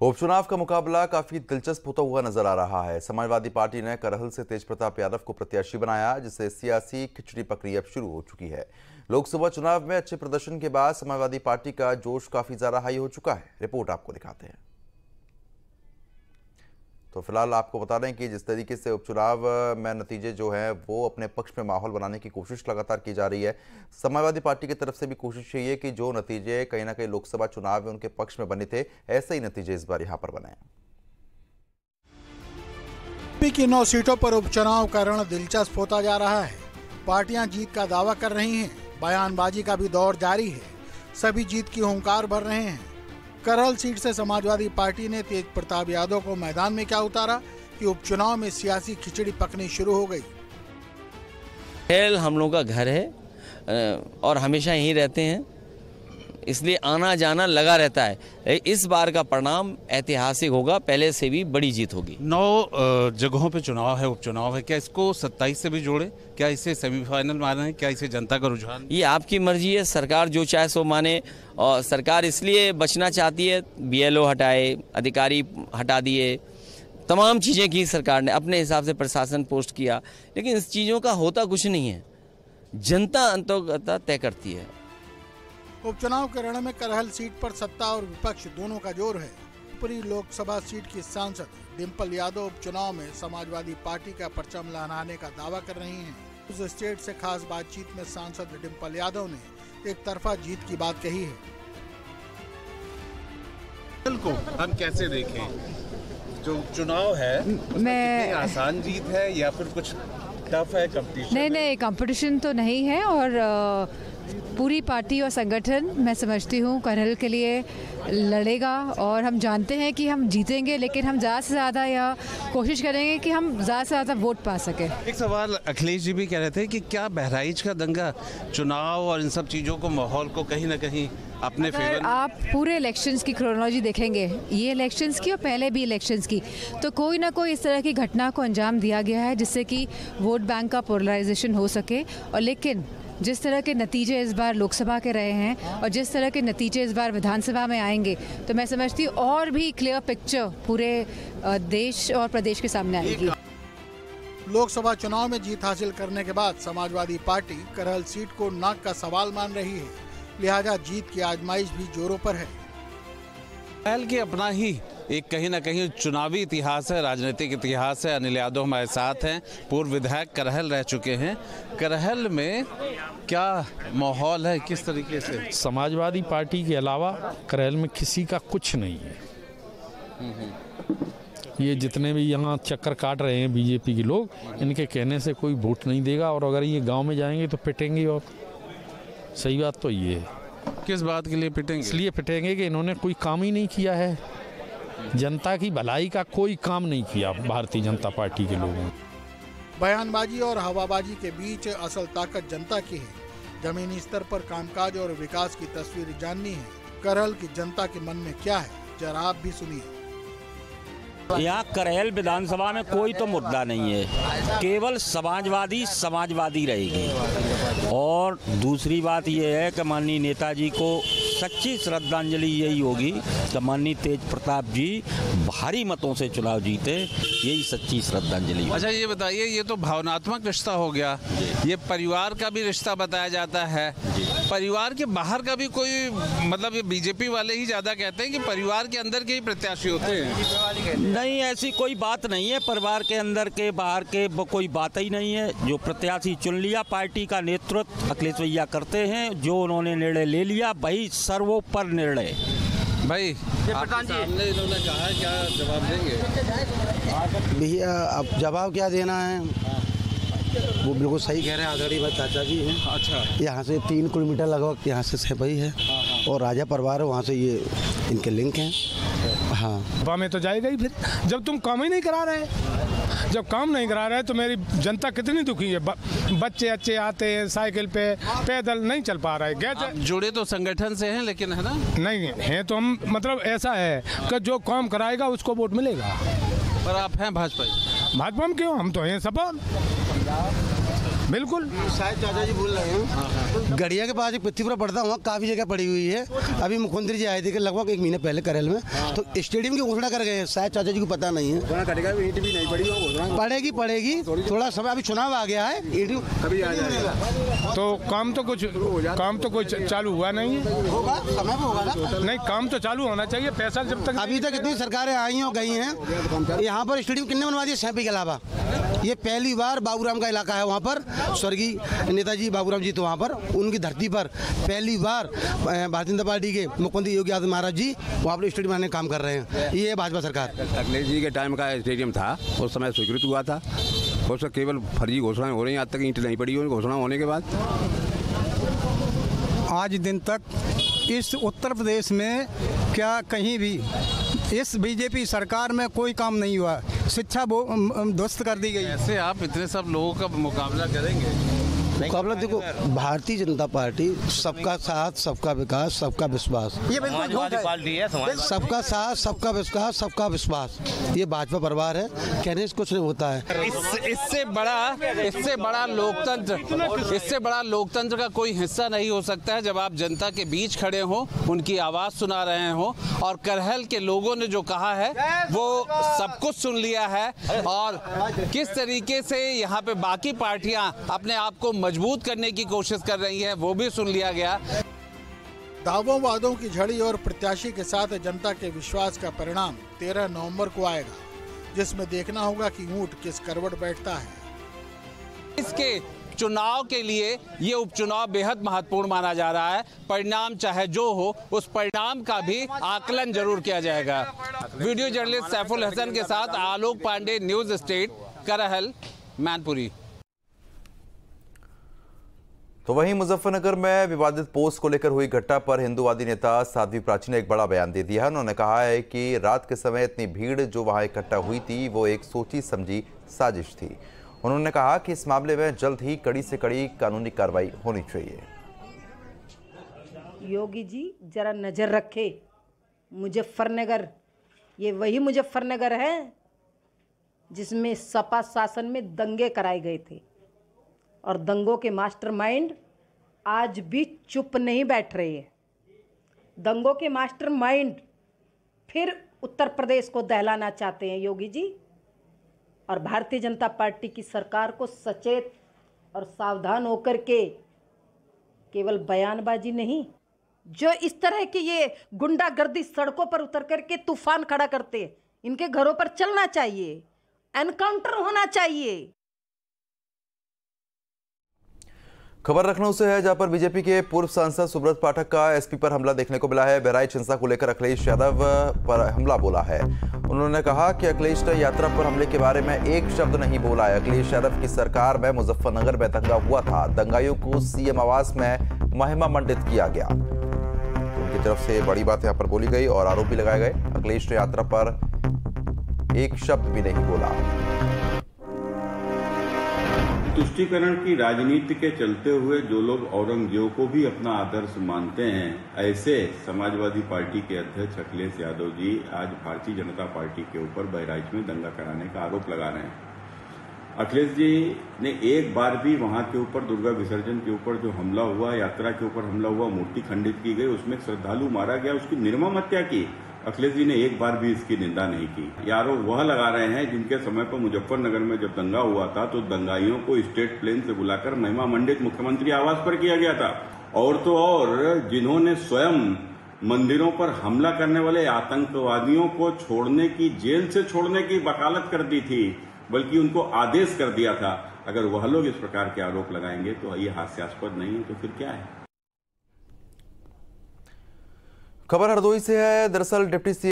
उपचुनाव का मुकाबला काफ़ी दिलचस्प होता हुआ नज़र आ रहा है। समाजवादी पार्टी ने करहल से तेज प्रताप यादव को प्रत्याशी बनाया, जिससे सियासी खिचड़ी पकड़ी अब शुरू हो चुकी है। लोकसभा चुनाव में अच्छे प्रदर्शन के बाद समाजवादी पार्टी का जोश काफ़ी ज़्यादा हाई हो चुका है। रिपोर्ट आपको दिखाते हैं। तो फ़िलहाल आपको बता दें कि जिस तरीके से उपचुनाव में नतीजे जो हैं, वो अपने पक्ष में माहौल बनाने की कोशिश लगातार की जा रही है। समाजवादी पार्टी की तरफ़ से भी कोशिश यही है कि जो नतीजे कहीं ना कहीं लोकसभा चुनाव में उनके पक्ष में बने थे, ऐसे ही नतीजे इस बार यहाँ पर बने यूपी की नौ सीटों पर उपचुनाव का रण दिलचस्प होता जा रहा है। पार्टियाँ जीत का दावा कर रही हैं। बयानबाजी का भी दौर जारी है। सभी जीत की हुंकार भर रहे हैं। करहल सीट से समाजवादी पार्टी ने तेज प्रताप यादव को मैदान में क्या उतारा कि उपचुनाव में सियासी खिचड़ी पकनी शुरू हो गई। खेल हम लोग का घर है और हमेशा यहीं रहते हैं। इसलिए आना जाना लगा रहता है। इस बार का परिणाम ऐतिहासिक होगा पहले से भी बड़ी जीत होगी। नौ जगहों पे चुनाव है उपचुनाव है। क्या इसको सत्ताईस से भी जोड़े? क्या इसे सेमीफाइनल माने? हैं क्या इसे जनता का रुझान? ये आपकी मर्ज़ी है सरकार जो चाहे सो माने और सरकार इसलिए बचना चाहती है बीएलओ हटाए अधिकारी हटा दिए तमाम चीज़ें की सरकार ने अपने हिसाब से प्रशासन पोस्ट किया। लेकिन इस चीज़ों का होता कुछ नहीं है। जनता अंतोगता तय करती है। उपचुनाव के रण में करहल सीट पर सत्ता और विपक्ष दोनों का ज़ोर है। ऊपरी लोकसभा सीट की सांसद डिम्पल यादव उपचुनाव में समाजवादी पार्टी का परचम लहराने का दावा कर रही हैं। उस स्टेट से खास बातचीत में सांसद डिम्पल यादव ने एक तरफा जीत की बात कही है। को हम कैसे देखें? जो चुनाव है मैं आसान जीत है या फिर कुछ टफ है कंपटीशन नहीं नहीं कंपटीशन तो नहीं है और पूरी पार्टी और संगठन मैं समझती हूँ करहल के लिए लड़ेगा और हम जानते हैं कि हम जीतेंगे लेकिन हम ज़्यादा से ज़्यादा यह कोशिश करेंगे कि हम ज़्यादा से ज़्यादा वोट पा सकें। एक सवाल अखिलेश जी भी कह रहे थे कि क्या बहराइच का दंगा चुनाव और इन सब चीज़ों को माहौल को कहीं ना कहीं अपने फेवर आप पूरे इलेक्शंस की क्रोनोलॉजी देखेंगे ये इलेक्शंस की और पहले भी इलेक्शंस की तो कोई ना कोई इस तरह की घटना को अंजाम दिया गया है जिससे कि वोट बैंक का पोलराइजेशन हो सके। और लेकिन जिस तरह के नतीजे इस बार लोकसभा के रहे हैं और जिस तरह के नतीजे इस बार विधानसभा में आएँगे तो मैं समझती हूँ और भी क्लियर पिक्चर पूरे देश और प्रदेश के सामने आएगी। लोकसभा चुनाव में जीत हासिल करने के बाद समाजवादी पार्टी करहल सीट को नाक का सवाल मान रही है। लिहाजा जीत की आजमाइश भी जोरों पर है। पहल के अपना ही एक कहीं ना कहीं चुनावी इतिहास है राजनीतिक इतिहास है। अनिल यादव हमारे साथ हैं। पूर्व विधायक करहल रह चुके हैं। करहल में क्या माहौल है? किस तरीके से? समाजवादी पार्टी के अलावा करहल में किसी का कुछ नहीं है। ये जितने भी यहाँ चक्कर काट रहे हैं बीजेपी के लोग इनके कहने से कोई वोट नहीं देगा और अगर ये गाँव में जाएँगे तो पिटेंगे और सही बात तो ये है। किस बात के लिए पिटेंगे? इसलिए पिटेंगे कि इन्होंने कोई काम ही नहीं किया है। जनता की भलाई का कोई काम नहीं किया भारतीय जनता पार्टी के लोगों ने। बयानबाजी और हवाबाजी के बीच असल ताकत जनता की है। जमीनी स्तर पर कामकाज और विकास की तस्वीर जाननी है। करहल की जनता के मन में क्या है जरा आप भी सुनिए। यहाँ करहल विधानसभा में कोई तो मुद्दा नहीं है। केवल समाजवादी समाजवादी रहेगी। और दूसरी बात यह है कि माननीय नेताजी को सच्ची श्रद्धांजलि यही होगी। कि माननीय तेज प्रताप जी भारी मतों से चुनाव जीते यही सच्ची श्रद्धांजलि अच्छा ये बताइए ये तो भावनात्मक रिश्ता हो गया। ये परिवार का भी रिश्ता बताया जाता है। परिवार के बाहर का भी कोई मतलब ये बीजेपी वाले ही ज़्यादा कहते हैं कि परिवार के अंदर के ही प्रत्याशी होते हैं? नहीं ऐसी कोई बात नहीं है। परिवार के अंदर के बाहर के कोई बात ही नहीं है। जो प्रत्याशी चुन लिया पार्टी का नेतृत्व अखिलेश भैया करते हैं जो उन्होंने निर्णय ले लिया वही सर्वोपर निर्णय। भाई सामने इन्होंने कहा क्या जवाब देंगे? भैया अब जवाब क्या देना है? वो बिल्कुल सही कह रहे हैं आदरणीय भाई चाचा जी हैं। अच्छा। यहाँ से तीन किलोमीटर लगभग यहाँ से सेपई है और राजा परिवार है वहाँ से ये इनके लिंक हैं। हाँ। में तो जाएगा ही फिर जब तुम काम ही नहीं करा रहे। जब काम नहीं करा रहे तो मेरी जनता कितनी दुखी है? बच्चे अच्छे आते हैं साइकिल पे पैदल नहीं चल पा रहा। है गैस जुड़े तो संगठन से हैं लेकिन है ना? नहीं है तो हम मतलब ऐसा है कि जो काम कराएगा उसको वोट मिलेगा। पर आप हैं भाजपा भाजपा में क्यों? हम तो हैं सपा। बिल्कुल। शायद चाचा जी बोल रहे हैं। गड़िया के पास एक पृथ्वीपुरा पड़ता हुआ काफ़ी जगह पड़ी हुई है। अभी मुख्यमंत्री जी आए थे लगभग एक महीने पहले करेल में। तो स्टेडियम की घोषणा कर गए हैं। शायद चाचा जी को पता नहीं है। पड़ेगी पड़ेगी। थोड़ा समय अभी चुनाव आ गया है। कभी आ जाएगा। तो काम तो कुछ काम तो च- चालू हुआ नहीं है। होगा समय होगा ना। नहीं काम तो चालू होना चाहिए। पैसा जब तक अभी तक इतनी सरकारें आई और गई हैं। यहाँ पर स्टेडियम कितने बनवा दिए? सैंपी के अलावा। ये पहली बार बाबूराम का इलाका है वहाँ पर। स्वर्गीय नेताजी बाबूराम जी तो वहाँ पर। उनकी धरती पर पहली बार भारतीय जनता पार्टी के मुख्यमंत्री योगी आदित्य महाराज जी वहाँ पर स्टेडियम बनाने काम कर रहे हैं। ये है भाजपा सरकार। अखिलेश जी के टाइम का स्टेडियम था। उस समय स्वीकृत हुआ था। सर केवल फर्जी घोषणाएँ हो रही हैं। आज तक ईंट नहीं पड़ी हुई। घोषणा होने के बाद। आज दिन तक इस उत्तर प्रदेश में क्या कहीं भी इस बीजेपी सरकार में कोई काम नहीं हुआ। शिक्षा ध्वस्त कर दी गई। ऐसे आप इतने सब लोगों का मुकाबला करेंगे। मुकाबला देखो भारतीय जनता पार्टी सबका साथ सबका विकास सबका विश्वास। ये बिल्कुल सबका साथ सबका विकास सबका विश्वास। ये भाजपा परिवार है कहने से कुछ नहीं होता है। इससे बड़ा इससे बड़ा लोकतंत्र इससे बड़ा लोकतंत्र का कोई हिस्सा नहीं हो सकता है जब आप जनता के बीच खड़े हो उनकी आवाज़ सुना रहे हो और करहल के लोगों ने जो कहा है वो सब कुछ सुन लिया है। और किस तरीके से यहाँ पे बाकी पार्टियाँ अपने आप को मज़बूत करने की कोशिश कर रही है वो भी सुन लिया गया। दावों वादों की झड़ी और प्रत्याशी के साथ जनता के विश्वास का परिणाम 13 नवंबर को आएगा जिसमें देखना होगा कि ऊँट किस करवट बैठता है। इसके चुनाव के लिए ये उपचुनाव बेहद महत्वपूर्ण माना जा रहा है। परिणाम चाहे जो हो उस परिणाम का भी आकलन ज़रूर किया जाएगा। वीडियो जर्नलिस्ट सैफुल हसन के साथ आलोक पांडे न्यूज़ स्टेट करहल मैनपुरी। तो वहीं मुजफ्फरनगर में विवादित पोस्ट को लेकर हुई घटना पर हिंदूवादी नेता साध्वी प्राची ने एक बड़ा बयान दे दिया है। उन्होंने कहा है कि रात के समय इतनी भीड़ जो वहाँ इकट्ठा हुई थी, वो एक सोची समझी साजिश थी। उन्होंने कहा कि इस मामले में जल्द ही कड़ी से कड़ी कानूनी कार्रवाई होनी चाहिए। योगी जी, जरा नज़र रखे। मुजफ्फरनगर, ये वही मुजफ्फरनगर है जिसमें सपा शासन में दंगे कराए गए थे। और दंगों के मास्टरमाइंड आज भी चुप नहीं बैठ रहे हैं। दंगों के मास्टरमाइंड फिर उत्तर प्रदेश को दहलाना चाहते हैं योगी जी और भारतीय जनता पार्टी की सरकार को सचेत और सावधान होकर के केवल बयानबाजी नहीं, जो इस तरह की ये गुंडागर्दी सड़कों पर उतर करके तूफ़ान खड़ा करते इनके घरों पर चलना चाहिए, एनकाउंटर होना चाहिए। खबर लखनऊ से है, जहाँ पर बीजेपी के पूर्व सांसद सुब्रत पाठक का एसपी पर हमला देखने को मिला है। बहराइच हिंसा को लेकर अखिलेश यादव पर हमला बोला है। उन्होंने कहा कि अखिलेश ने यात्रा पर हमले के बारे में एक शब्द नहीं बोला है। अखिलेश यादव की सरकार में मुजफ्फरनगर में दंगा हुआ था। दंगाइयों को सीएम आवास में महिमा मंडित किया गया। उनकी तरफ़ से बड़ी बात यहाँ पर बोली गई और आरोप भी लगाए गए। अखिलेश ने यात्रा पर एक शब्द भी नहीं बोला। तुष्टिकरण की राजनीति के चलते हुए जो लोग औरंगज़ेब को भी अपना आदर्श मानते हैं, ऐसे समाजवादी पार्टी के अध्यक्ष अखिलेश यादव जी आज भारतीय जनता पार्टी के ऊपर बहराइच में दंगा कराने का आरोप लगा रहे हैं। अखिलेश जी ने एक बार भी वहाँ के ऊपर, दुर्गा विसर्जन के ऊपर जो हमला हुआ, यात्रा के ऊपर हमला हुआ, मूर्ति खंडित की गई, उसमें श्रद्धालु मारा गया, उसकी निर्मम हत्या की। अखिलेश जी ने एक बार भी इसकी निंदा नहीं की। यारो वह लगा रहे हैं जिनके समय पर मुजफ्फरनगर में जब दंगा हुआ था तो दंगाइयों को स्टेट प्लेन से बुलाकर महिमा मंडित मुख्यमंत्री आवास पर किया गया था। और तो और, जिन्होंने स्वयं मंदिरों पर हमला करने वाले आतंकवादियों को छोड़ने की, जेल से छोड़ने की वकालत कर दी थी। बल्कि उनको आदेश कर दिया था, अगर वह लोग इस प्रकार के आरोप लगाएँगे तो ये हास्यास्पद नहीं है तो फिर क्या है? खबर हरदोई से है, दरअसल डिप्टी सी